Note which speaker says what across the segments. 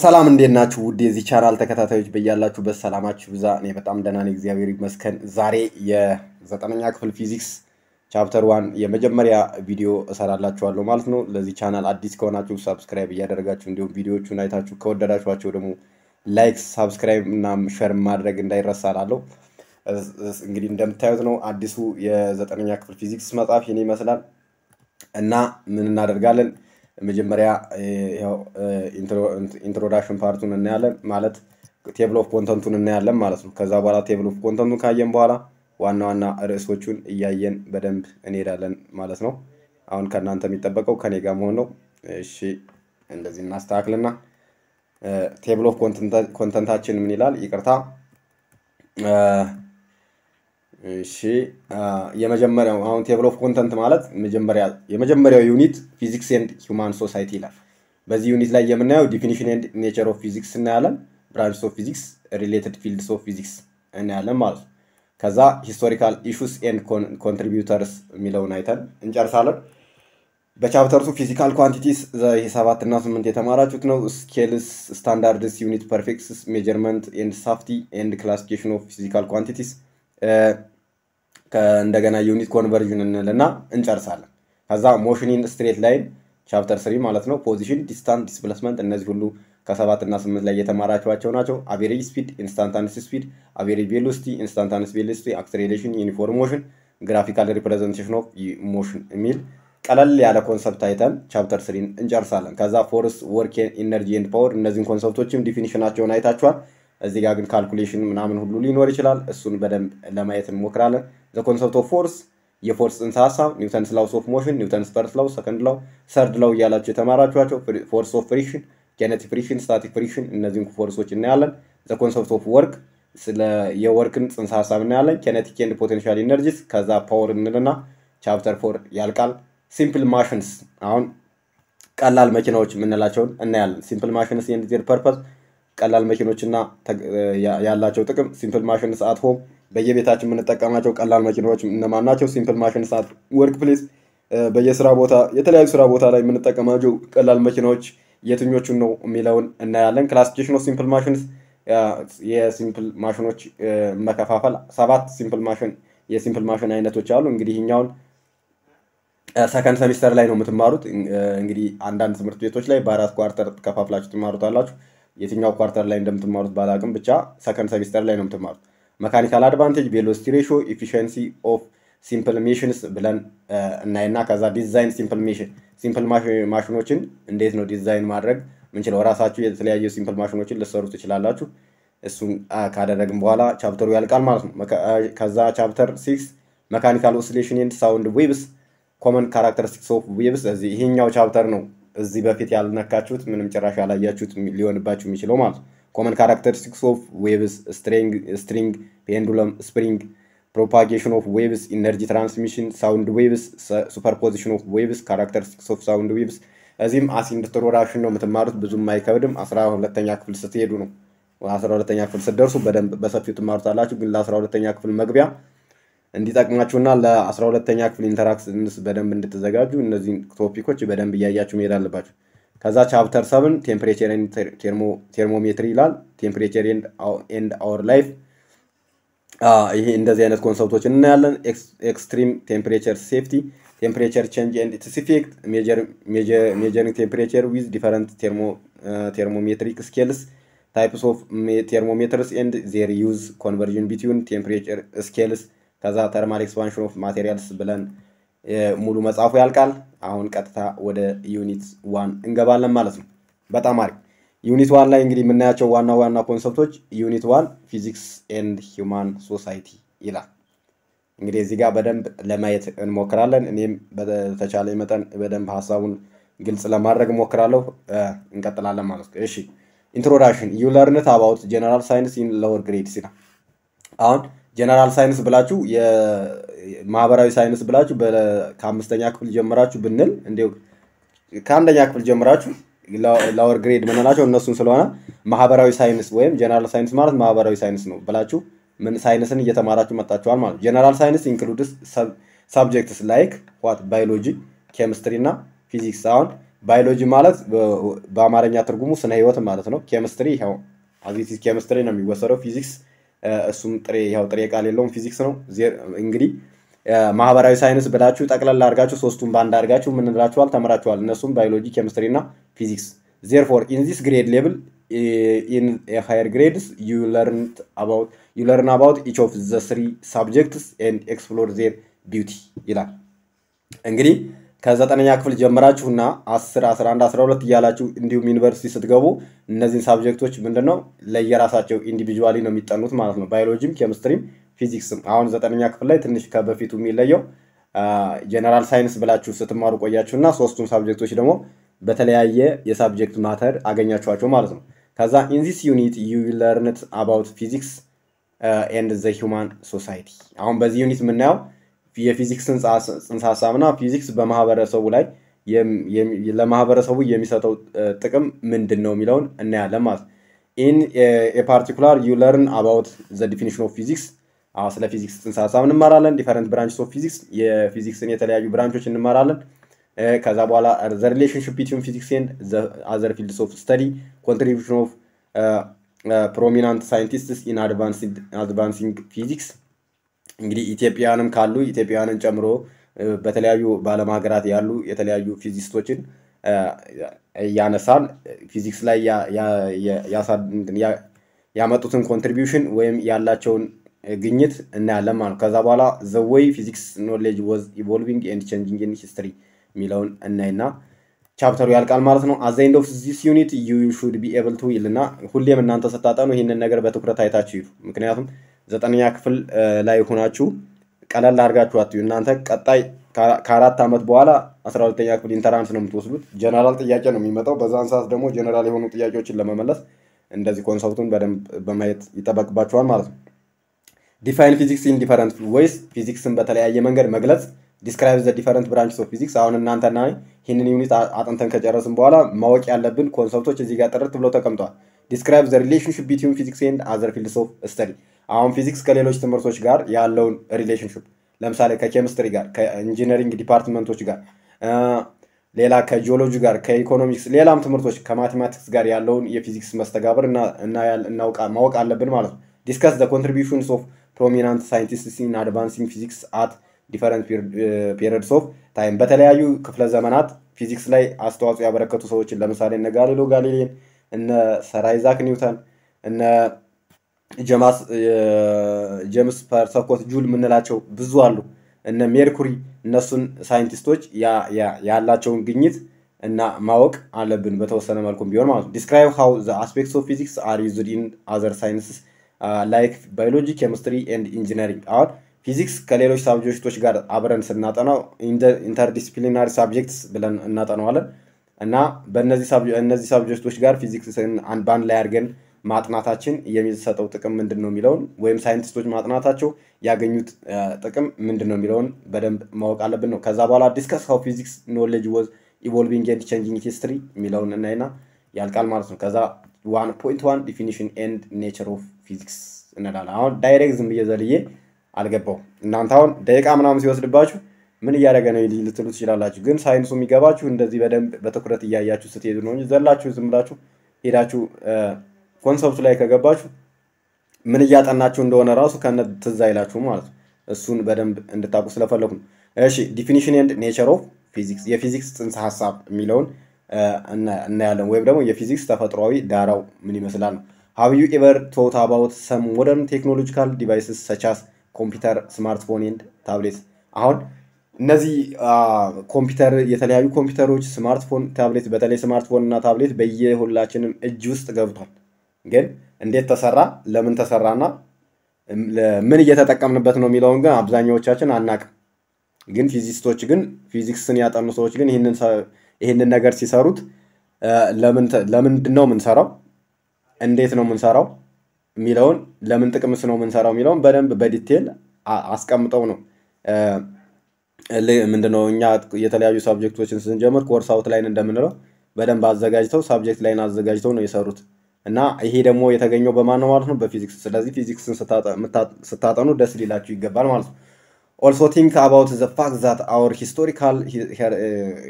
Speaker 1: ሰላም እንዴት ናችሁ? ውድ የዚህ ቻናል ተከታታዮች በያላችሁበት ሰላማችሁ ይብዛ። እኔ በጣም ደህና ነኝ፣ እግዚአብሔር ይመስገን። ዛሬ የዘጠነኛ ክፍል ፊዚክስ chapter one የመጀመሪያ ቪዲዮ እሰራላችኋለሁ ማለት ነው። ለዚህ ቻናል አዲስ ከሆናችሁ subscribe እያደረጋችሁ እንዲሁም ቪዲዮቹን አይታችሁ ከወደዳችኋቸው ደግሞ like፣ subscribe እና share ማድረግ እንዳይረሳ እላለሁ። እንግዲህ እንደምታዩት ነው አዲሱ የዘጠነኛ ክፍል ፊዚክስ መጽሐፍ ይህን ይመስላል እና ምን እናደርጋለን መጀመሪያ introduction part ኡን እናያለን ማለት table of content ኡን እናያለን ማለት ነው። ከዛ በኋላ table of content ኡን ካየን በኋላ ዋና ዋና ርዕሶቹን እያየን በደንብ እንሄዳለን ማለት ነው። አሁን ከእናንተ የሚጠበቀው ከኔ ጋር መሆን ነው። እሺ እንደዚህ እናስተካክልና table of content ኣችን ምን ይላል? ይቅርታ እሺ የመጀመሪያው አሁን table of content ማለት መጀመሪያ የመጀመሪያው unit physics and human society ይላል። በዚህ unit ላይ የምናየው definition and nature of physics እናያለን። branches of physics፣ related fields of physics እናያለን ማለት ነው። ከዛ historical issues and contributors የሚለውን አይተን እንጨርሳለን። በ chapter two physical quantities ሰባት እና ስምንት የተማራችሁት ነው። scales፣ standards፣ unit prefixes፣ measurement and safety and classification of physical quantities እንደገና unit conversion እንልና እንጨርሳለን። ከዛ motion in straight line chapter three ማለት ነው። position፣ distance፣ displacement እነዚህ ሁሉ ከሰባት እና ስምንት ላይ የተማራችኋቸው ናቸው። average speed፣ instantaneous speed፣ average velocity፣ instantaneous velocity፣ acceleration፣ uniform motion፣ graphical representation of motion የሚል ቀለል ያለ concept አይተን chapter three ን እንጨርሳለን። ከዛ force፣ work፣ energy and power እነዚህን concept ኦችም definition ኣቸውን አይታችኋል። እዚህ ጋር ግን calculation ምናምን ሁሉ ሊኖር ይችላል። እሱን በደንብ ለማየት እንሞክራለን። the concept of force የ force ጽንሰ ሀሳብ Newton's laws of motion፣ Newton's first law፣ second law፣ third law እያላቸው የተማራችኋቸው force of friction፣ kinetic friction፣ static friction እነዚህን force ኦች እናያለን። the concept of work ስለ የ work ን ጽንሰ ሀሳብ እናያለን። kinetic and potential energies ከዛ power እንልና chapter four ያልቃል። simple machines አሁን ቀላል መኪናዎች የምንላቸውን እናያለን። simple machines and their purpose ቀላል መኪኖችና ያላቸው ጥቅም simple machines at home በየቤታችን የምንጠቀማቸው ቀላል መኪናዎች እነማን ናቸው? simple machines at work place በየስራ ቦታ የተለያዩ ስራ ቦታ ላይ የምንጠቀማቸው ቀላል መኪናዎች የትኞቹን ነው የሚለውን እናያለን። classification of simple machines የ simple ማሽኖች መከፋፈል ሰባት simple machine የ simple machine አይነቶች አሉ። እንግዲህ ይሄኛውን second semester ላይ ነው የምትማሩት። እንግዲህ አንዳንድ ትምህርት ቤቶች ላይ በአራት quarter ከፋፍላችሁ ትማሩታላችሁ። የትኛው quarter ላይ እንደምትማሩት ባላውቅም ብቻ second semester ላይ ነው የምትማሩት። mechanical advantage፣ velocity ratio፣ efficiency of simple machines ብለን እናይና ከዛ design simple machine simple ማሽኖችን እንዴት ነው ዲዛይን ማድረግ ምንችለው? ራሳችሁ የተለያዩ simple ማሽኖችን ልትሰሩ ትችላላችሁ። እሱን ካደረግን በኋላ chapter ኡ ያልቃል ማለት ነው። ከዛ chapter six mechanical oscillation and sound waves common characteristics of እዚህ ይሄኛው chapter ነው እዚህ በፊት ያልነካችሁት ምንም ጭራሽ ያላያችሁት ሊሆንባችሁ የሚችለው ማለት common characteristics of waves string፣ pendulum፣ spring፣ propagation of waves፣ energy transmission፣ sound waves፣ superposition of waves፣ characteristics of sound waves። እዚህም as introduction ነው የምትማሩት። ብዙም አይከብድም። አስራ ሁለተኛ ክፍል ስትሄዱ ነው አስራ ሁለተኛ ክፍል ስትደርሱ በደንብ በሰፊው ትማሩታላችሁ። ግን ለአስራ ሁለተኛ ክፍል መግቢያ እንዲጠቅማችሁና ለአስራ ሁለተኛ ክፍል interactions በደንብ እንድትዘጋጁ እነዚህን topic ኦች በደንብ እያያችሁ መሄድ አለባችሁ። ከዛ chapter seven temperature thermometry ይላል። temperature and our life ይሄ እንደዚህ አይነት concept ኦችን እናያለን። extreme temperature safety፣ temperature change and its effect፣ measuring temperature with different thermometric scales types of thermometers and their use conversion between temperature scales ከዛ thermal expansion of materials ብለን ሙሉ መጽሐፉ ያልቃል። አሁን ቀጥታ ወደ unit one እንገባለን ማለት ነው። በጣም አሪፍ። unit one ላይ እንግዲህ የምናያቸው ዋና ዋና concept ኦች unit one physics and human society ይላል። እንግዲህ እዚህ ጋር በደንብ ለማየት እንሞክራለን። እኔም በተቻለ መጠን በደንብ ሀሳቡን ግልጽ ለማድረግ እሞክራለሁ። እንቀጥላለን ማለት ነው። እሺ introduction you learnt about general science in lower grades ይላል። አሁን general science ብላችሁ የማህበራዊ ሳይንስ ብላችሁ ከአምስተኛ ክፍል ጀምራችሁ ብንል እንዲሁ ከአንደኛ ክፍል ጀምራችሁ lower grade ምንላቸው እነሱን ስለሆነ ማህበራዊ ሳይንስ ወይም general science ማለት ማህበራዊ ሳይንስ ነው ብላችሁ ምን ሳይንስን እየተማራችሁ መጣችኋል ማለት ነው። general science includes subjects like what ባዮሎጂ፣ ኬሚስትሪ እና ፊዚክስ። አሁን ባዮሎጂ ማለት በአማርኛ ትርጉሙ ስነ ህይወት ማለት ነው። ኬሚስትሪ ይኸው as it is ኬሚስትሪ ነው የሚወሰደው። ፊዚክስ እሱም ጥሬ ይኸው ጥሬ ቃል የለውም ፊዚክስ ነው። እንግዲህ ማህበራዊ ሳይንስ ብላችሁ ጠቅላላ አድርጋችሁ ሶስቱን በአንድ አድርጋችሁ ምን እንላችኋል ተምራችኋል። እነሱም ባዮሎጂ፣ ኬሚስትሪ እና ፊዚክስ። therefore in this grade level in higher grades you learn about each of the three subjects and explore their beauty ይላል። እንግዲህ ከዘጠነኛ ክፍል ጀምራችሁና 10 11 12 እያላችሁ እንዲሁም ዩኒቨርሲቲ ስትገቡ እነዚህን subject ኦች ምንድን ነው ለየራሳቸው individually ነው የሚጠኑት ማለት ነው። ባዮሎጂም ኬሚስትሪም ፊዚክስም። አሁን ዘጠነኛ ክፍል ላይ ትንሽ ከበፊቱ የሚለየው general science ብላችሁ ስትማሩ ቆያችሁና ሶስቱም subject ኦች ደግሞ በተለያየ የ subject matter አገኛችኋቸው ማለት ነው። ከዛ in this unit you learnt about physics and the human society። አሁን በዚህ unit የምናየው የፊዚክስን ጽንሰ ሀሳብና ፊዚክስ በማህበረሰቡ ላይ ለማህበረሰቡ የሚሰጠው ጥቅም ምንድን ነው የሚለውን እናያለን ማለት in particular you learn about the definition of physics ስለ ፊዚክስ ጽንሰ ሀሳብ እንማራለን። different branches of physics የፊዚክስን የተለያዩ branch ኦች እንማራለን። ከዛ በኋላ the relationship between physics and other fields of study contribution of prominent scientists in advancing physics እንግዲህ ኢትዮጵያውያንም ካሉ ኢትዮጵያውያንን ጨምሮ በተለያዩ በዓለም ሀገራት ያሉ የተለያዩ physicist ኦችን እያነሳን ፊዚክስ ላይ ያመጡትን contribution ወይም ያላቸውን ግኝት እናያለን ማለት ነው። ከዛ በኋላ the way physics knowledge was evolving and changing in history የሚለውን እናይና chapter ኡ ያልቃል ማለት ነው። at the end of this unit you should be able to ይልና ሁሌም እናንተ ስታጠኑ ይህንን ነገር በትኩረት አይታችሁ ይሉ። ምክንያቱም ዘጠነኛ ክፍል ላይ ሆናችሁ ቀለል አድርጋችሁ አትዩ። እናንተ ቀጣይ ከአራት ዓመት በኋላ አስራ ሁለተኛ ክፍል entrance ነው የምትወስዱት። ጀነራል ጥያቄ ነው የሚመጣው። በዛን ሰዓት ደግሞ ጀነራል የሆኑ ጥያቄዎችን ለመመለስ እንደዚህ concept ኡን በደንብ በማየት ይጠበቅባችኋል ማለት ነው። define physics in different ways ፊዚክስን በተለያየ መንገድ መግለጽ describe the different branches of physics። አሁን እናንተና ይህንን unit አጥንተን ከጨረስን በኋላ ማወቅ ያለብን concept ኦች እዚህ ጋር ጥርት ብለው ተቀምጠዋል። describe the relationship between physics and other fields of study። አሁን ፊዚክስ ከሌሎች ትምህርቶች ጋር ያለውን relationship ለምሳሌ ከኬሚስትሪ ጋር፣ ከ engineering department ኦች ጋር፣ ሌላ ከጂኦሎጂ ጋር፣ ከኢኮኖሚክስ፣ ሌላም ትምህርቶች ከ mathematics ጋር ያለውን የፊዚክስ መስተጋብር ማወቅ አለብን ማለት ነው። discuss the contributions of prominent scientists in advancing physics at different periods of time በተለያዩ ክፍለ ዘመናት ፊዚክስ ላይ አስተዋጽኦ ያበረከቱ ሰዎችን ለምሳሌ እነ ጋሊሊዮ ጋሊሊን፣ እነ ሰር አይዛክ ኒውተን፣ እነ ጀምስ ፕሪስኮት ጁል የምንላቸው ብዙ አሉ። እነ ሜርኩሪ እነሱን scientist ኦች ያላቸውን ግኝት እና ማወቅ አለብን በተወሰነ መልኩም ቢሆን ማለት ነው። describe how the aspects of physics are used in other sciences like biology፣ chemistry and engineering። አሁን ፊዚክስ ከሌሎች subject ኦች ጋር አብረን ስናጠናው interdisciplinary subjects ብለን እናጠናዋለን እና በእነዚህ subject ኦች ጋር ፊዚክስን በአንድ ላይ አድርገን ማጥናታችን የሚሰጠው ጥቅም ምንድን ነው የሚለውን ወይም scientist ኦች ማጥናታቸው ያገኙት ጥቅም ምንድን ነው የሚለውን በደንብ ማወቅ አለብን ነው። ከዛ በኋላ discuss how physics knowledge was evolving and changing history የሚለውን እናይና ያልቃል ማለት ነው። ከዛ one point one definition and nature of physics እንላለን። አሁን direct ዝም ብዬ ዘልዬ አልገባው። እናንተ አሁን ደቂቃ ምናምን ሲወስድባችሁ ምን እያደረገ ነው ልትሉ ትችላላችሁ። ግን ሳይንሱ የሚገባችሁ እንደዚህ በደንብ በትኩረት እያያችሁ ስትሄዱ ነው እንጂ ዘላችሁ ዝም ብላችሁ ሄዳችሁ concept ኡ ላይ ከገባችሁ ምን እያጠናችሁ እንደሆነ ራሱ ከነ ትዝ አይላችሁም ማለት ነው። እሱን በደንብ እንድታውቁ ስለፈለጉ ነው። እሺ definition and nature of physics የፊዚክስ ጽንሰ ሀሳብ የሚለውን እናያለን። ወይም ደግሞ የፊዚክስ ተፈጥሯዊ ዳራው ምን ይመስላል ነው። have you ever thought about some modern technological devices such as computer፣ smartphone and tablet። አሁን እነዚህ ኮምፒውተር የተለያዩ ኮምፒውተሮች፣ smartphone፣ tablet በተለይ ስማርትፎን እና ታብሌት በየሁላችንም እጅ ውስጥ ገብቷል። ግን እንዴት ተሰራ፣ ለምን ተሰራና ምን እየተጠቀምንበት ነው የሚለውን ግን አብዛኛዎቻችን አናቅም። ግን physicist ኦች ግን ፊዚክስን ያጠኑ ሰዎች ግን ይህንን ነገር ሲሰሩት ለምንድን ነው የምንሰራው፣ እንዴት ነው የምንሰራው የሚለውን ለምን ጥቅምስ ነው የምንሰራው የሚለውን በደንብ በ detail አስቀምጠው ነው ምንድነው እኛ የተለያዩ subject ኦችን ስንጀምር course outline እንደምንለው በደንብ አዘጋጅተው subject line አዘጋጅተው ነው የሰሩት። እና ይሄ ደግሞ የተገኘው በማን ነው ማለት ነው? በፊዚክስ። ስለዚህ ፊዚክስን ስታጠኑ ደስ ሊላችሁ ይገባል ማለት ነው። Also think about the fact that our historical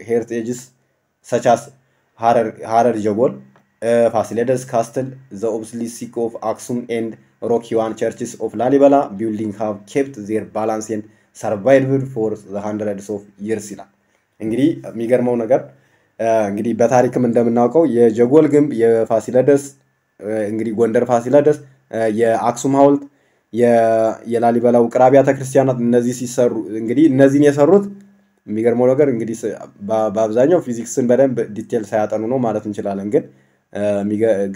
Speaker 1: heritages such as Harar Jegol Fasiledes castle the obelisk of Axum and rock churches of Lalibela building have kept their balance and survived for hundreds of years ይላል። እንግዲህ የሚገርመው ነገር እንግዲህ በታሪክም እንደምናውቀው የጀጎል ግንብ፣ የፋሲለደስ እንግዲህ ጎንደር ፋሲለደስ፣ የአክሱም ሐውልት፣ የላሊበላ ውቅር አብያተ ክርስቲያናት እነዚህ ሲሰሩ እንግዲህ እነዚህን የሰሩት የሚገርመው ነገር እንግዲህ በአብዛኛው ፊዚክስን በደንብ detail ሳያጠኑ ነው ማለት እንችላለን። ግን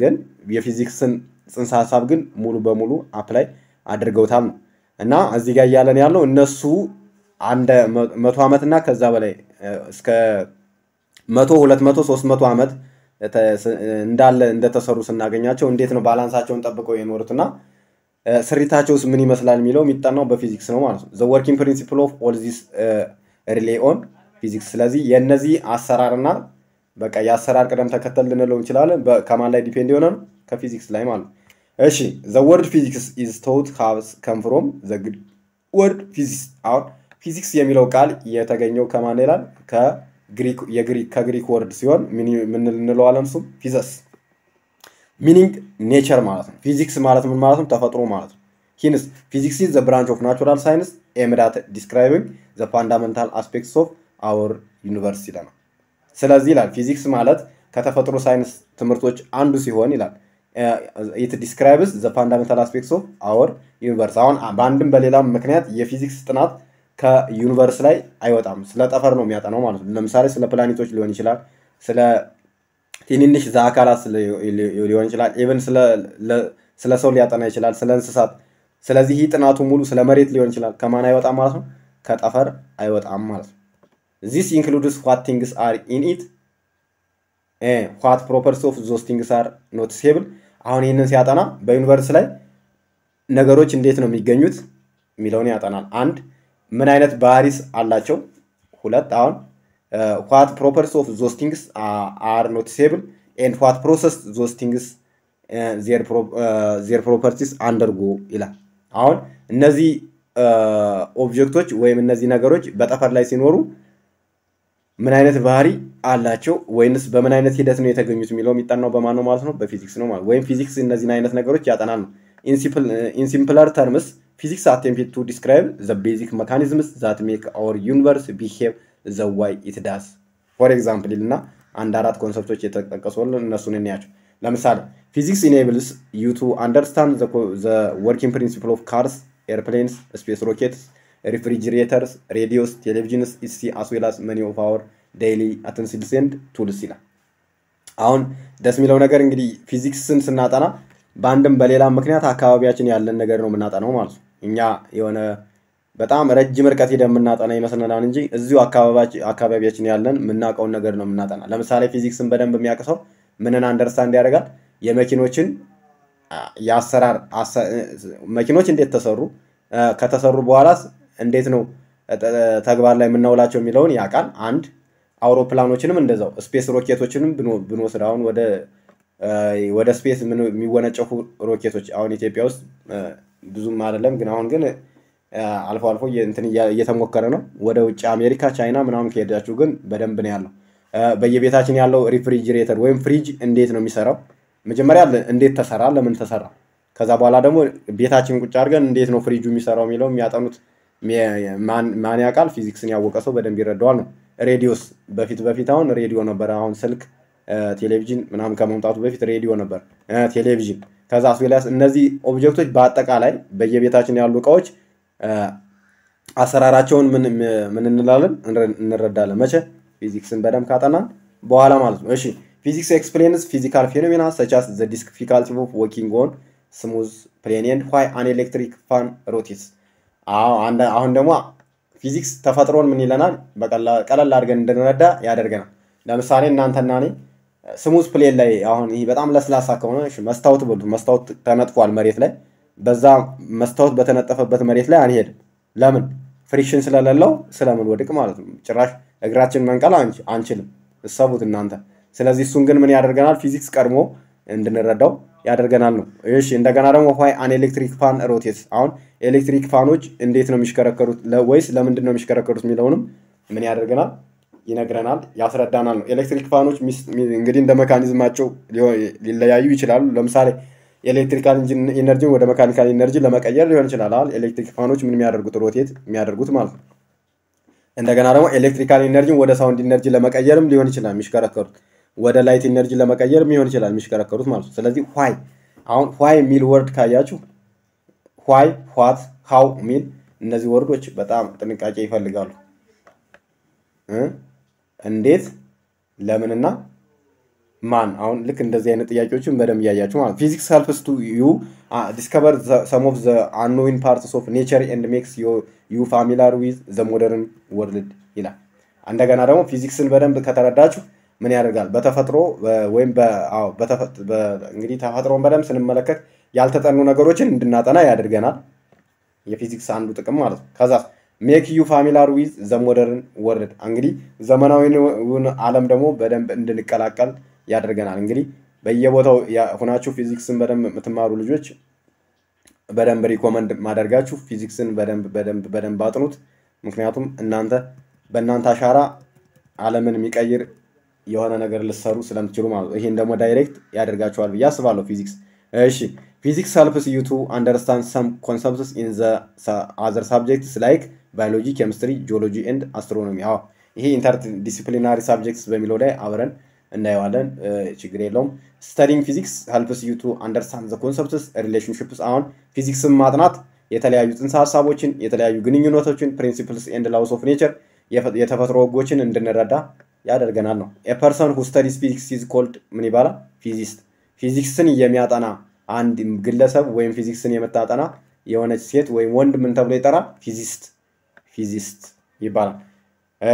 Speaker 1: ግን የፊዚክስን ጽንሰ ሀሳብ ግን ሙሉ በሙሉ apply አድርገውታል ነው እና እዚህ ጋር እያለን ያለው እነሱ አንድ መቶ ዓመት እና ከዛ በላይ እስከ መቶ ሁለት መቶ ሶስት መቶ ዓመት እንዳለ እንደተሰሩ ስናገኛቸው እንዴት ነው balance አቸውን ጠብቀው የኖሩትና ስሪታቸውስ ምን ይመስላል የሚለው የሚጠናው በፊዚክስ ነው ማለት ነው። The working principle of all this rely on physics። ስለዚህ የእነዚህ አሰራርና በቃ የአሰራር ቅደም ተከተል ልንለው እንችላለን። ከማን ላይ depend የሆነ ነው? ከፊዚክስ ላይ ማለት ነው። እሺ the word physics is thought to have come from the word physics። አሁን ፊዚክስ የሚለው ቃል የተገኘው ከማን ይላል? ከግሪክ word ሲሆን ምን እንለዋለን? እሱም physis meaning nature ማለት ነው። ፊዚክስ ማለት ምን ማለት ነው? ተፈጥሮ ማለት ነው። Hence physics the branch of natural science aimed at describing the fundamental aspects of our universe ይለናል። ስለዚህ ይላል ፊዚክስ ማለት ከተፈጥሮ ሳይንስ ትምህርቶች አንዱ ሲሆን ይላል It describes the fundamental aspects of our universe። አሁን በአንድም በሌላም ምክንያት የፊዚክስ ጥናት ከ universe ላይ አይወጣም። ስለ ጠፈር ነው የሚያጠናው ማለት ነው። ለምሳሌ ስለ ፕላኔቶች ሊሆን ይችላል፣ ስለ ትንንሽ አካላት ሊሆን ይችላል፣ even ስለ ሰው ሊያጠና ይችላል፣ ስለ እንስሳት። ስለዚህ ይህ ጥናቱ ሙሉ ስለ መሬት ሊሆን ይችላል። ከማን አይወጣም ማለት ነው? ከጠፈር አይወጣም ማለት ነው። This includes what things are in it what properties of those things are noticeable። አሁን ይህንን ሲያጠና በ universe ላይ ነገሮች እንዴት ነው የሚገኙት የሚለውን ያጠናል። አንድ ምን አይነት ባህሪስ አላቸው? ሁለት አሁን what properties of those things are noticeable and what process those things their properties undergo ይላል። አሁን እነዚህ object ኦች ወይም እነዚህ ነገሮች በጠፈር ላይ ሲኖሩ ምን አይነት ባህሪ አላቸው ወይንስ በምን አይነት ሂደት ነው የተገኙት የሚለው የሚጠናው በማን ነው ማለት ነው? በፊዚክስ ነው ማለት ወይም ፊዚክስ እነዚህን አይነት ነገሮች ያጠናል ነው። In simpler terms physics attempt to describe the basic mechanisms that make our universe behave the way it does። For example ይልና አንድ አራት concept ኦች የተጠቀሱልን እነሱን እንያቸው። ለምሳሌ physics enables you to understand the working principle of cars airplanes space rockets refrigerators radios televisions etc as well as many of our daily utensils and tools ይላል። አሁን ደስ የሚለው ነገር እንግዲህ ፊዚክስን ስናጠና በአንድም በሌላም ምክንያት አካባቢያችን ያለን ነገር ነው የምናጠናው ማለት ነው። እኛ የሆነ በጣም ረጅም ርቀት ሄደን የምናጠና ይመስለናል እንጂ እዚሁ አካባቢያችን ያለን የምናውቀውን ነገር ነው የምናጠና። ለምሳሌ ፊዚክስን በደንብ የሚያቅ ሰው ምንን understand ያደርጋል? የመኪኖችን የአሰራር መኪኖች እንዴት ተሰሩ፣ ከተሰሩ በኋላስ እንዴት ነው ተግባር ላይ የምናውላቸው የሚለውን ያውቃል። አንድ አውሮፕላኖችንም እንደዛው space ሮኬቶችንም ብንወስድ አሁን ወደ ወደ space የሚወነጨፉ ሮኬቶች አሁን ኢትዮጵያ ውስጥ ብዙም አይደለም፣ ግን አሁን ግን አልፎ አልፎ እንትን እየተሞከረ ነው። ወደ ውጭ አሜሪካ፣ ቻይና ምናምን ከሄዳችሁ ግን በደንብ ነው ያለው። በየቤታችን ያለው refrigerator ወይም ፍሪጅ እንዴት ነው የሚሰራው? መጀመሪያ እንዴት ተሰራ፣ ለምን ተሰራ፣ ከዛ በኋላ ደግሞ ቤታችን ቁጭ አድርገን እንዴት ነው ፍሪጁ የሚሰራው የሚለው የሚያጠኑት ማን ያውቃል? ፊዚክስን ያወቀ ሰው በደንብ ይረዳዋል ነው። Radios በፊት በፊት አሁን ሬዲዮ ነበር። አሁን ስልክ፣ ቴሌቪዥን ምናምን ከመምጣቱ በፊት ሬዲዮ ነበር፣ ቴሌቪዥን። ከዛ as well as እነዚህ object ኦች በአጠቃላይ በየቤታችን ያሉ እቃዎች አሰራራቸውን ምን እንላለን እንረዳለን። መቼ ፊዚክስን በደንብ ካጠናን በኋላ ማለት ነው። እሺ physics explains physical phenomena such as the difficulty of walking on smooth plane and why an electric fan rotates። አሁን ደግሞ ፊዚክስ ተፈጥሮን ምን ይለናል? ቀለል አድርገን እንድንረዳ ያደርገናል። ለምሳሌ እናንተና እኔ smooth plane ላይ አሁን ይህ በጣም ለስላሳ ከሆነ መስታወት በሉት፣ መስታወት ተነጥፏል መሬት ላይ። በዛ መስታወት በተነጠፈበት መሬት ላይ አንሄድም። ለምን? friction ስለሌለው ስለምንወድቅ ማለት ነው። ጭራሽ እግራችን መንቀል አንችልም። አስቡት እናንተ። ስለዚህ እሱን ግን ምን ያደርገናል? ፊዚክስ ቀድሞ እንድንረዳው ያደርገናል ነው። እሺ እንደገና ደግሞ why an electric fan rotates። አሁን electric fan ኦች እንዴት ነው የሚሽከረከሩት ወይስ ለምንድን ነው የሚሽከረከሩት የሚለውንም ምን ያደርገናል? ይነግረናል፣ ያስረዳናል ነው። electric fan ኦች እንግዲህ እንደ mechanism ኣቸው ሊለያዩ ይችላሉ። ለምሳሌ electrical energy ን ወደ mechanical energy ለመቀየር ሊሆን ይችላል። electric fan ኦች ምን የሚያደርጉት rotate የሚያደርጉት ማለት ነው። እንደገና ደግሞ electrical energy ን ወደ sound energy ለመቀየርም ሊሆን ይችላል የሚሽከረከሩት። ወደ light energy ለመቀየርም ሊሆን ይችላል የሚሽከረከሩት ማለት ነው። ስለዚህ why አሁን why የሚል word ካያችሁ why፣ what፣ how የሚል እነዚህ word ኦች በጣም ጥንቃቄ ይፈልጋሉ። እንዴት፣ ለምንና ማን አሁን ልክ እንደዚህ አይነት ጥያቄዎችን በደንብ እያያችሁ ማለት physics helps to you discover some of the unknown parts of nature and makes you familiar with the modern world ይላል። እንደገና ደግሞ ፊዚክስን በደንብ ከተረዳችሁ ምን ያደርጋል? በተፈጥሮ ወይም እንግዲህ ተፈጥሮን በደንብ ስንመለከት ያልተጠኑ ነገሮችን እንድናጠና ያደርገናል። የፊዚክስ አንዱ ጥቅም ማለት ነው። ከዛ make you familiar with the modern world እንግዲህ ዘመናዊውን ዓለም ደግሞ በደንብ እንድንቀላቀል ያደርገናል። እንግዲህ በየቦታው ሁናችሁ ፊዚክስን በደንብ የምትማሩ ልጆች በደንብ recommend ማደርጋችሁ ፊዚክስን በደንብ በደንብ በደንብ አጥኑት። ምክንያቱም እናንተ በእናንተ አሻራ ዓለምን የሚቀይር የሆነ ነገር ልትሰሩ ስለምትችሉ ማለት ነው። ይህን ደግሞ direct ያደርጋችኋል ብዬ አስባለሁ ፊዚክስ። እሺ physics helps you to understand some concepts in the other subjects like biology፣ chemistry፣ geology and astronomy። አዎ ይሄ interdisciplinary subjects በሚለው ላይ አብረን እናየዋለን። ችግር የለውም። studying physics helps you to understand the concepts relationships። አሁን ፊዚክስን ማጥናት የተለያዩ ጽንሰ ሀሳቦችን፣ የተለያዩ ግንኙነቶችን፣ principles and laws of nature የተፈጥሮ ህጎችን እንድንረዳ ያደርገናል ነው። a person who studies physics is called ምን ይባላል? physicist። ፊዚክስን የሚያጠና አንድ ግለሰብ ወይም ፊዚክስን የምታጠና የሆነች ሴት ወይም ወንድ ምን ተብሎ ይጠራል? physicist physicist ይባላል።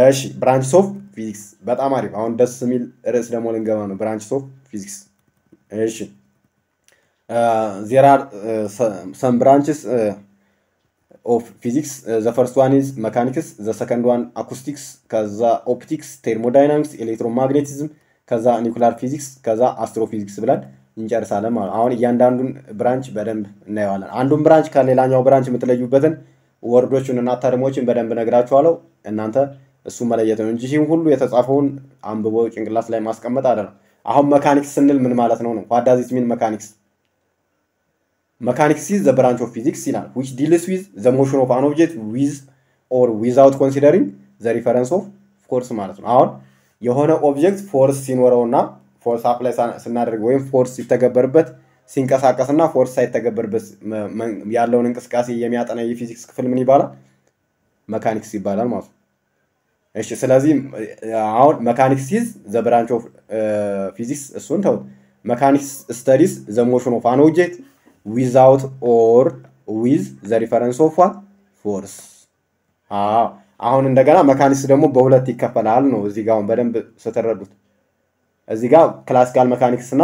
Speaker 1: እሺ branches of physics በጣም አሪፍ። አሁን ደስ የሚል ርዕስ ደግሞ ልንገባ ነው። branches of physics። እሺ there some branches of physics the first one is mechanics፣ the second one acoustics፣ ከዛ optics፣ thermodynamics፣ electromagnetism፣ ከዛ nuclear physics፣ ከዛ astrophysics ብለን እንጨርሳለን ማለት አሁን እያንዳንዱን branch በደንብ እናየዋለን። አንዱን branch ከሌላኛው branch የምትለዩበትን word ኦቹን እና term ኦችን በደንብ ነግራችኋለሁ። እናንተ እሱ መለየት ነው እንጂ ይህም ሁሉ የተጻፈውን አንብቦ ጭንቅላት ላይ ማስቀመጥ አይደለም። አሁን mechanics ስንል ምን ማለት ነው ነው what does it mean mechanics mechanics is the branch of physics ይላል which deals with the motion of an object with or without considering the reference of force ማለት ነው። አሁን የሆነ object force ሲኖረው እና force apply ስናደርግ ወይም force ሲተገበርበት ሲንቀሳቀስና force ሳይተገበርበት ያለውን እንቅስቃሴ የሚያጠና የፊዚክስ ክፍል ምን ይባላል? mechanics ይባላል ማለት ነው። እሺ ስለዚህ አሁን mechanics is the branch of physics እሱን ተውት። mechanics studies the motion of an object without or with the reference of what force። አሁን እንደገና mechanics ደግሞ በሁለት ይከፈላል ነው እዚህ ጋር አሁን በደንብ ስትረዱት እዚህ ጋር classical mechanics እና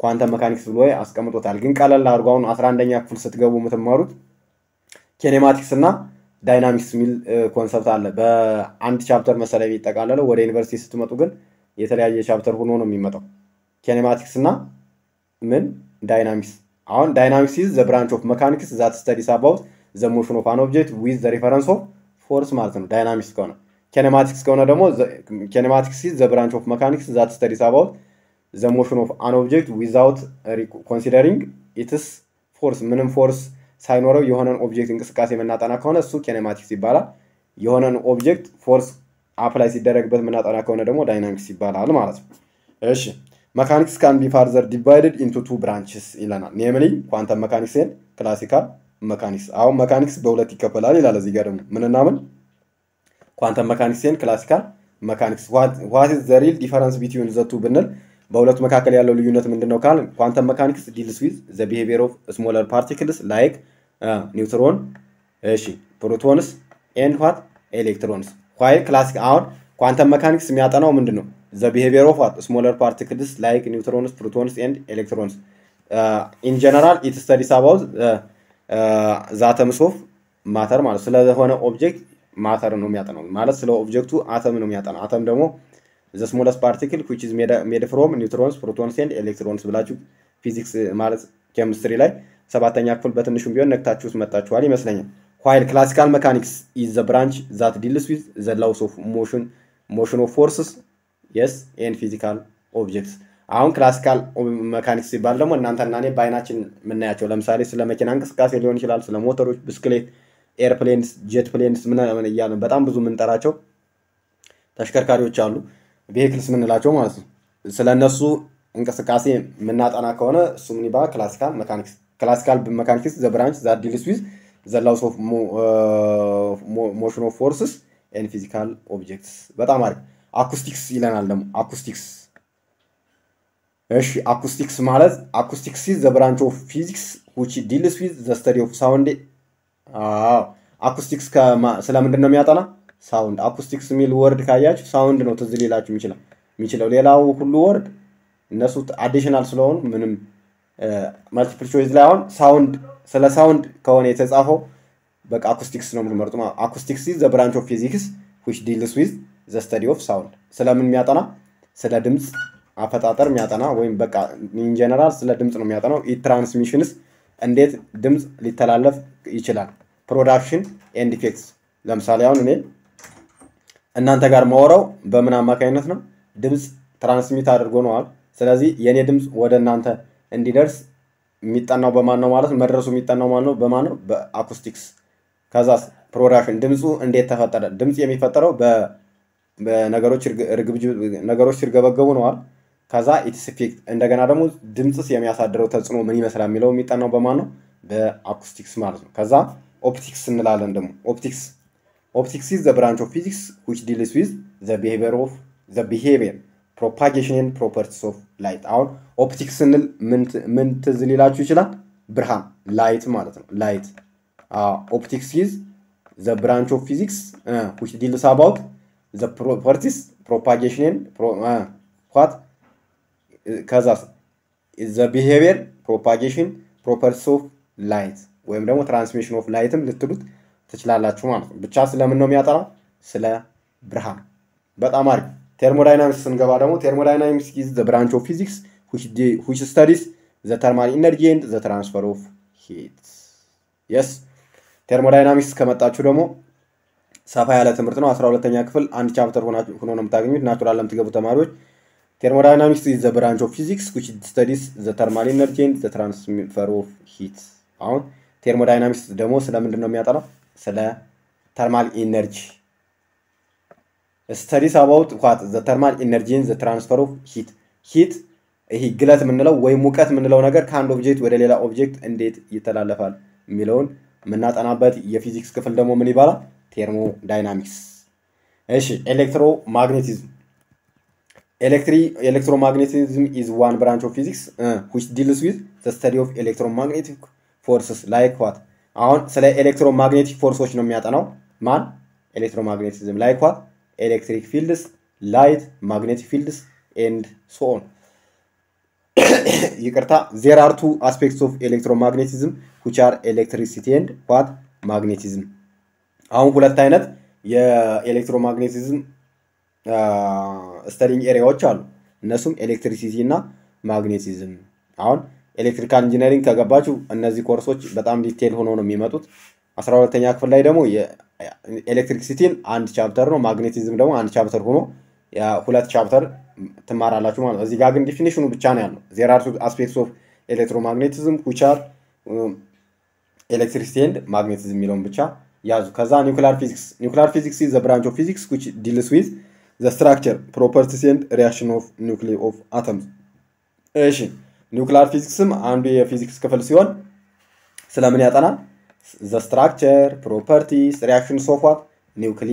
Speaker 1: quantum mechanics ብሎ አስቀምጦታል። ግን ቀለል አድርጎ አሁን 11ኛ ክፍል ስትገቡ የምትማሩት kinematics እና dynamics የሚል concept አለ። በአንድ chapter መሰለኝ የሚጠቃለለው። ወደ ዩኒቨርሲቲ ስትመጡ ግን የተለያየ chapter ሆኖ ነው የሚመጣው። kinematics እና ምን dynamics። አሁን dynamics is the branch of mechanics that studies about the motion of an object with the reference of force ማለት ነው። dynamics ከሆነ kinematics ከሆነ ደግሞ kinematics is the branch of mechanics that studies about the motion of an object without considering its force ምንም force ሳይኖረው የሆነን object እንቅስቃሴ የምናጠና ከሆነ እሱ kinematics ይባላል። የሆነን object force apply ሲደረግበት የምናጠና ከሆነ ደግሞ dynamics ይባላል ማለት ነው። እሺ mechanics can be further divided into two branches ይለናል። namely quantum mechanics and classical mechanics። አሁን mechanics በሁለት ይከፈላል ይላል እዚህ ጋር ደግሞ ምንና ምን quantum mechanics and classical mechanics what the real difference between the ብንል በሁለቱ መካከል ያለው ልዩነት ምንድን ነው ካል quantum mechanics deals with the behavior of smaller particles like neutron፣ እሺ protons and what electrons። while classic አሁን quantum mechanics የሚያጠናው ምንድን ነው? the behavior of smaller particles like neutrons፣ protons and electrons። in general it studies about the atoms of matter ማለት ስለሆነ object matter ነው የሚያጠናው ማለት ስለ object ኡ atom ነው የሚያጠናው። አተም ደግሞ the smallest particle which is made from neutrons protons and electrons ብላችሁ ፊዚክስ ማለት ኬሚስትሪ ላይ ሰባተኛ ክፍል በትንሹም ቢሆን ነክታችሁት መጣችኋል ይመስለኛል። while classical mechanics is the branch that deals with the laws of motion motion of forces yes and physical objects አሁን classical mechanics ሲባል ደግሞ እናንተና እኔ በአይናችን የምናያቸው ለምሳሌ ስለ መኪና እንቅስቃሴ ሊሆን ይችላል፣ ስለ ሞተሮች፣ ብስክሌት፣ airplanes፣ jet planes ምናምን እያለን በጣም ብዙ የምንጠራቸው ተሽከርካሪዎች አሉ፣ Vehicles የምንላቸው ማለት ነው። ስለ እነሱ እንቅስቃሴ የምናጠና ከሆነ እሱ ምን ይባላል? classical mechanics። Classical mechanics the branch that deals with the laws of motion of forces and physical objects። በጣም አሪፍ። Acoustics ይለናል ደግሞ acoustics እሺ acoustics ማለት acoustics the branch of physics which deals with the study of sound። አዎ acoustics ስለምንድን ነው የሚያጠና? Sound። Acoustics የሚል word ካያችሁ sound ነው ትዝ ሊላችሁ የሚችለው የሚችለው ሌላው ሁሉ word እነሱ additional ስለሆኑ ምንም multiple choice ላይ አሁን sound ስለ sound ከሆነ የተጻፈው በቃ acoustics ነው የምትመርጡ። Acoustics is the branch of physics which deals with the study of sound። ስለምን የሚያጠና? ስለ ድምፅ አፈጣጠር የሚያጠና ወይም በቃ in general ስለ ድምፅ ነው የሚያጠናው። ኢ transmissions እንዴት ድምፅ ሊተላለፍ ይችላል። Production and effects። ለምሳሌ አሁን እኔ እናንተ ጋር ማወራው በምን አማካኝነት ነው? ድምፅ transmit አድርጎ ነዋ። ስለዚህ የእኔ ድምፅ ወደ እናንተ እንዲደርስ የሚጠናው በማን ነው ማለት ነው? መድረሱ የሚጠናው ማን ነው? በማን ነው? በ acoustics። ከዛስ production ድምፁ እንዴት ተፈጠረ? ድምፅ የሚፈጠረው ነገሮች ሲርገበገቡ ነዋ። ከዛ effects እንደገና ደግሞ ድምፅስ የሚያሳድረው ተጽዕኖ ምን ይመስላል የሚለው የሚጠናው በማን ነው? በ acoustics ማለት ነው። ከዛ optics እንላለን ደግሞ optics optics is the branch of physics which deals with the behavior of the behavior propagation and properties of light። አሁን optics ስንል ምን ትዝ ሊላችሁ ይችላል? ብርሃን light ማለት ነው። Light optics is the branch of physics which deals about the properties propagation and what ከዛ the behavior propagation properties of light ወይም ደግሞ transmission of light ም ልትሉት ትችላላችሁ ማለት ነው። ብቻ ስለምን ነው የሚያጠናው? ስለ ብርሃን። በጣም አሪፍ። Thermodynamics ስንገባ ደግሞ thermodynamics is the branch of physics which studies the thermal energy and the transfer of heat። Yes Thermodynamics ከመጣችሁ ደግሞ ሰፋ ያለ ትምህርት ነው። አስራ ሁለተኛ ክፍል አንድ chapter ሆኖ ነው የምታገኙት። Natural ለምትገቡ ተማሪዎች thermodynamics is the branch of physics which studies the thermal energy and the transfer of heat። አሁን thermodynamics ደግሞ ስለምንድን ነው የሚያጠናው? ስለ thermal energy studies about what the thermal energy and the transfer of heat heat ይሄ ግለት የምንለው ወይም ሙቀት የምንለው ነገር ከአንድ object ወደ ሌላ object እንዴት ይተላለፋል የሚለውን የምናጠናበት የፊዚክስ ክፍል ደግሞ ምን ይባላል? Thermodynamics። እሺ electromagnetism electromagnetism is one branch of physics which deals with the study of electromagnetic forces like what አሁን ስለ electromagnetic force ኦች ነው የሚያጠናው። ማን? Electromagnetism like what electric fields like magnetic fields and so on ይቅርታ። There are two aspects of electromagnetism which are electricity and what? Magnetism። አሁን ሁለት አይነት የ electromagnetism studying area ዎች አሉ። እነሱም electricity እና magnetism። አሁን electrical engineering ከገባችሁ እነዚህ ኮርሶች በጣም detail ሆኖ ነው የሚመጡት። አስራ ሁለተኛ ክፍል ላይ ደግሞ electricity ን አንድ chapter ነው፣ magnetism ደግሞ አንድ chapter ሆኖ ሁለት chapter ትማራላችሁ ማለት ነው። እዚህ ጋር ግን definition ኡ ብቻ ነው ያለው። There are aspects of electromagnetism which are electricity and magnetism የሚለውን ብቻ ያዙ። ከዛ nuclear physics nuclear physics is branch of physics which deals with the structure properties and reaction of nuclei of atoms። እሺ nuclear physics ም አንዱ የፊዚክስ ክፍል ሲሆን ስለምን ያጠናል? The structure properties reaction what nuclei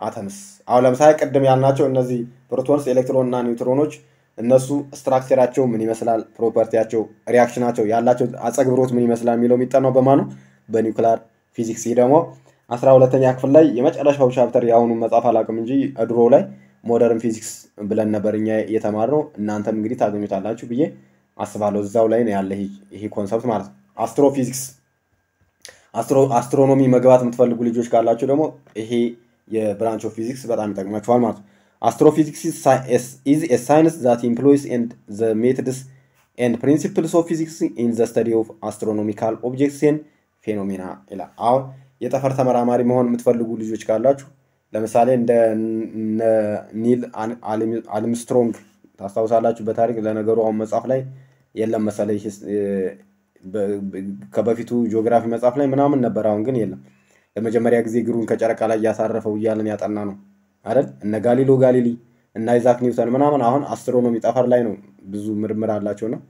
Speaker 1: atoms። አሁን ለምሳሌ ቅድም ያልናቸው እነዚህ protons፣ electron እና ኒውትሮኖች እነሱ structure ኣቸው ምን ይመስላል፣ property ያቸው፣ reaction ኣቸው ያላቸው አጸግብሮት ምን ይመስላል የሚለው የሚጠናው በማን ነው? በ nuclear physics። ይህ ደግሞ አስራ ሁለተኛ ክፍል ላይ የመጨረሻው chapter የአሁኑ መጽሐፍ አላውቅም እንጂ ድሮ ላይ modern physics ብለን ነበር እኛ የተማርነው። እናንተም እንግዲህ ታገኙታላችሁ ብዬ አስባለሁ። እዛው ላይ ነው ያለ ይሄ concept ማለት ነው። Astrophysics Astronomy መግባት የምትፈልጉ ልጆች ካላችሁ ደግሞ ይሄ የ branch of physics በጣም ይጠቅማችኋል ማለት ነው። Astrophysics is a science that employs and the methods and principles of physics in the study of astronomical objects and phenomena ይላል። አሁን የጠፈር ተመራማሪ መሆን የምትፈልጉ ልጆች ካላችሁ ለምሳሌ እንደ ኒል አርምስትሮንግ ታስታውሳላችሁ በታሪክ ለነገሩ አሁን መጽሐፍ ላይ የለም መሰለኝ ከበፊቱ ጂኦግራፊ መጽሐፍ ላይ ምናምን ነበር አሁን ግን የለም። ለመጀመሪያ ጊዜ እግሩን ከጨረቃ ላይ ያሳረፈው እያልን ያጠና ነው አይደል? እነ ጋሊሊዮ ጋሊሊ እና አይዛክ ኒውተን ምናምን አሁን astronomy ጠፈር ላይ ነው ብዙ ምርምር አላቸው ነው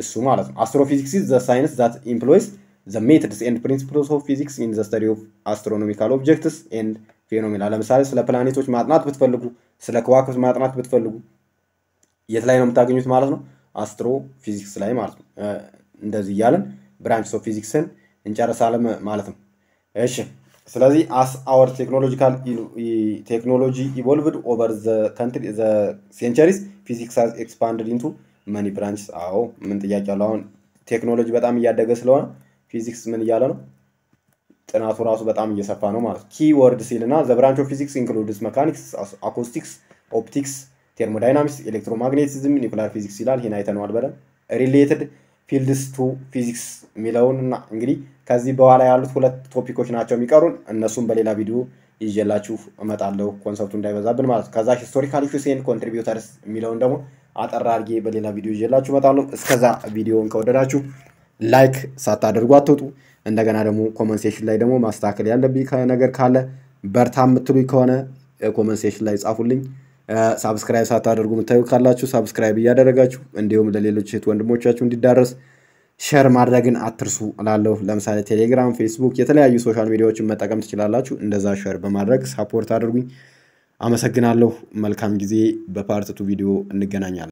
Speaker 1: እሱ ማለት ነው። Astrophysics the science that employs the methods and principles of physics in the study of astronomical objects and phenomena ለምሳሌ ስለ ፕላኔቶች ማጥናት ብትፈልጉ ስለ ከዋክብት ማጥናት ብትፈልጉ የት ላይ ነው የምታገኙት ማለት ነው astrophysics ላይ ማለት ነው። እንደዚህ እያለን branch of physics ን እንጨርሳለን ማለት ነው። እሺ ስለዚህ as our technological technology evolved over the centuries physics expanded into many branches። አዎ ምን ጥያቄ አለው? አሁን ቴክኖሎጂ በጣም እያደገ ስለሆነ ፊዚክስ ምን እያለ ነው? ጥናቱ ራሱ በጣም እየሰፋ ነው ማለት key word ሲል እና the branch of physics includes mechanics acoustics optics thermodynamics electromagnetism nuclear physics ይላል። ይህን አይተነዋል በደንብ related fields to physics የሚለውን እና እንግዲህ ከዚህ በኋላ ያሉት ሁለት topic ኦች ናቸው የሚቀሩን። እነሱም በሌላ ቪዲዮ ይዤላችሁ እመጣለሁ concept ኡ እንዳይበዛብን ማለት ነው። ከዛ historical issues and contributors የሚለውን ደግሞ አጠር አድርጌ በሌላ ቪዲዮ ይዤላችሁ እመጣለሁ። እስከዛ ቪዲዮውን ከወደዳችሁ like ሳታደርጉ አትወጡ እንደገና ደግሞ comment section ላይ ደግሞ ማስተካከል ያለብኝ ነገር ካለ በርታ የምትሉኝ ከሆነ comment section ላይ ጻፉልኝ subscribe ሳታደርጉ የምታዩ ካላችሁ subscribe እያደረጋችሁ እንዲሁም ለሌሎች እህት ወንድሞቻችሁ እንዲዳረስ share ማድረግን አትርሱ እላለሁ። ለምሳሌ ቴሌግራም ፌስቡክ የተለያዩ social media ዎችን መጠቀም ትችላላችሁ። እንደዛ share በማድረግ support አድርጉኝ። አመሰግናለሁ። መልካም ጊዜ። በ part two ቪዲዮ እንገናኛለን